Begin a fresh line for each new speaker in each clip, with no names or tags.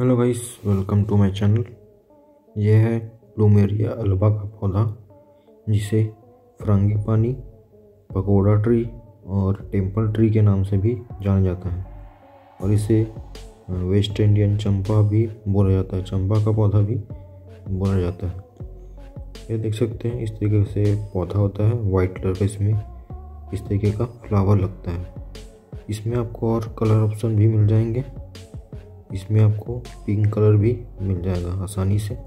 Hello guys, welcome to my channel. ये है plumeria alba का पौधा, जिसे फ्रांगी पानी, पकोड़ा ट्री और टेंपल ट्री के नाम से भी जाना जाता है। और इसे वेस्ट इंडियन चंपा भी बोला जाता है, चंपा का पौधा भी बोला जाता है। ये देख सकते हैं, इस तरीके से पौधा होता है वाइट कलर का इसमें, इस तरीके का फ्लावर लगता है। इसमें आपको और कलर ऑप्शन भी मिल जाएँगे। इसमें आपको पिंक कलर भी मिल जाएगा आसानी से,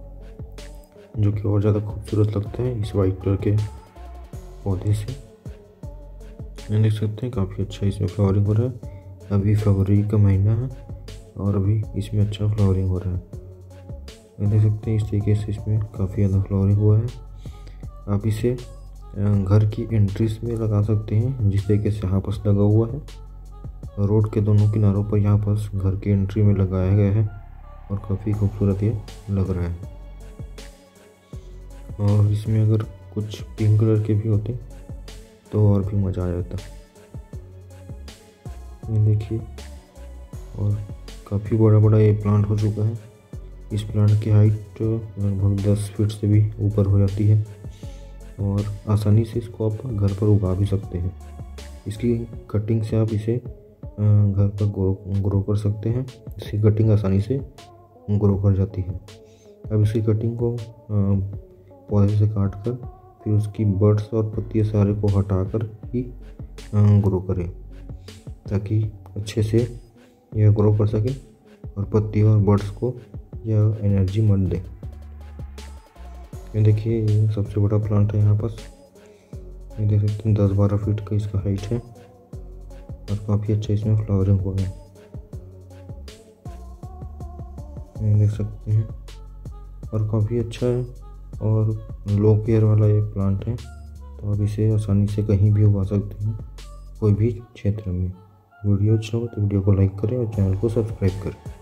जो कि और ज़्यादा खूबसूरत लगता है इस वाइट कलर के पौधे से। देख सकते हैं काफ़ी अच्छा इसमें फ्लावरिंग हो रहा है। अभी फरवरी का महीना है और अभी इसमें अच्छा फ्लावरिंग हो रहा है। देख सकते हैं इस तरीके से इसमें काफ़ी ज़्यादा फ्लावरिंग हुआ है। आप इसे घर की एंट्रीज में लगा सकते हैं, जिस तरीके से हापस लगा हुआ है। रोड के दोनों किनारों पर यहाँ पर घर की एंट्री में लगाया गया है और काफ़ी खूबसूरत ये लग रहा है। और इसमें अगर कुछ पिंक कलर के भी होते तो और भी मज़ा आ जाता। ये देखिए, और काफ़ी बड़ा बड़ा ये प्लांट हो चुका है। इस प्लांट की हाइट लगभग दस फीट से भी ऊपर हो जाती है और आसानी से इसको आप घर पर उगा भी सकते हैं। इसकी कटिंग से आप इसे घर पर ग्रो ग्रो कर सकते हैं। इसकी कटिंग आसानी से ग्रो कर जाती है। अब इसकी कटिंग को पौधे से काट कर फिर उसकी बर्ड्स और पत्ती सारे को हटा कर ही ग्रो करें। ताकि अच्छे से यह ग्रो कर सके और पत्ती और बर्ड्स को यह एनर्जी मत दे। ये देखिए, ये सबसे बड़ा प्लांट है यहाँ पास। ये देख सकते हैं, दस बारह फीट का इसका हाइट है। और काफ़ी अच्छा इसमें फ्लावरिंग हुआ है देख सकते हैं। और काफ़ी अच्छा है और लो केयर वाला ये प्लांट है तो आप इसे आसानी से कहीं भी उगा सकते हैं, कोई भी क्षेत्र में। वीडियो अच्छा हो तो वीडियो को लाइक करें और चैनल को सब्सक्राइब करें।